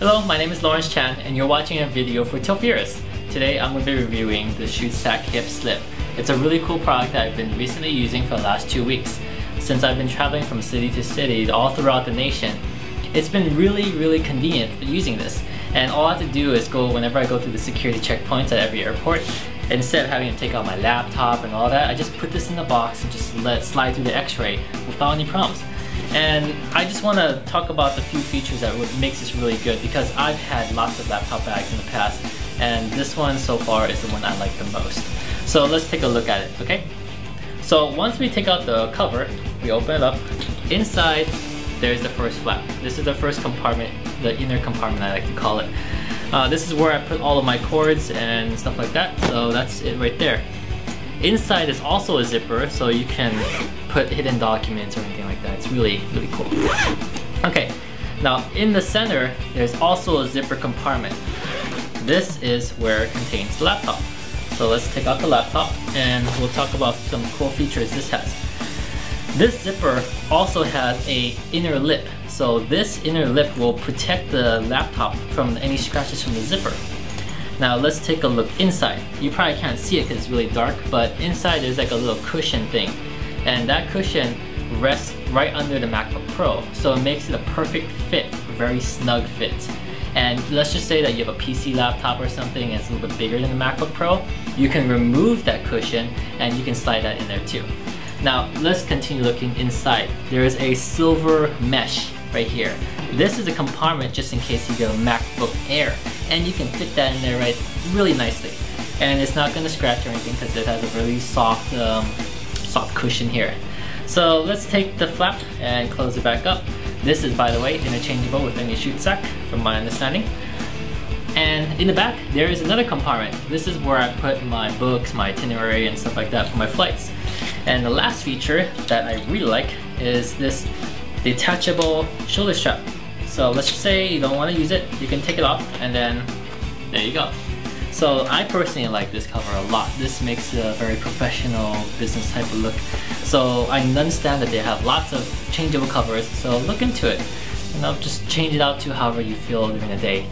Hello, my name is Lawrence Chan and you're watching a video for Tofurious. Today I'm going to be reviewing the Shootsac Hip Slip. It's a really cool product that I've been recently using for the last two weeks. Since I've been traveling from city to city all throughout the nation, it's been really, really convenient for using this. And all I have to do is go whenever I go through the security checkpoints at every airport, instead of having to take out my laptop and all that, I just put this in the box and just let it slide through the x-ray without any problems. And I just want to talk about the few features that makes this really good because I've had lots of laptop bags in the past and this one so far is the one I like the most. So let's take a look at it, okay? So once we take out the cover, we open it up. Inside, there's the first flap. This is the first compartment, the inner compartment I like to call it. Uh, this is where I put all of my cords and stuff like that, so that's it right there. Inside is also a zipper, so you can put hidden documents or anything like that. It's really, really cool. Okay, now in the center, there's also a zipper compartment. This is where it contains the laptop. So let's take out the laptop and we'll talk about some cool features this has. This zipper also has a inner lip. So this inner lip will protect the laptop from any scratches from the zipper. Now let's take a look inside. You probably can't see it because it's really dark, but inside there's like a little cushion thing. And that cushion rests right under the MacBook Pro, so it makes it a perfect fit, very snug fit. And let's just say that you have a PC laptop or something and it's a little bit bigger than the MacBook Pro, you can remove that cushion and you can slide that in there too. Now let's continue looking inside. There is a silver mesh right here. This is a compartment just in case you get a MacBook Air and you can fit that in there right really nicely. And it's not going to scratch or anything because it has a really soft, um, soft cushion here. So let's take the flap and close it back up. This is, by the way, interchangeable with any chute Shootsac, from my understanding. And in the back, there is another compartment. This is where I put my books, my itinerary, and stuff like that for my flights. And the last feature that I really like is this detachable shoulder strap. So let's just say you don't want to use it, you can take it off and then there you go. So I personally like this cover a lot. This makes a very professional business type of look. So I understand that they have lots of changeable covers, so look into it. You know, just change it out to however you feel during the day.